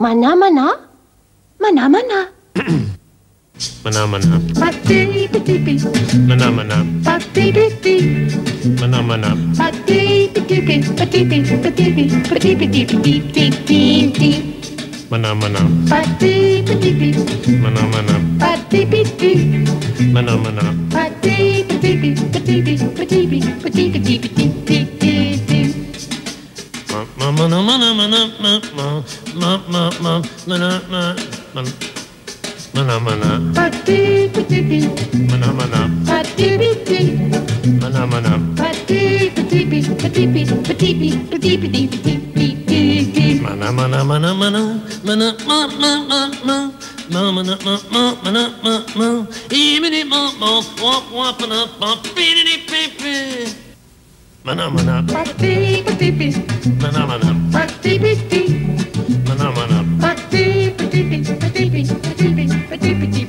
Mana mana? Mana mana? Mana mana. Pati mana? Mana Mana mana. Pati. Mana mana. Mana mana. Mana mana. Mana mana. Ma mana mana mana ma ma ma ma ma Manamana. Pati patipis. Manamana. Pati piti. Manamana. Pati patipis. Patipis. Patipis. Patipis.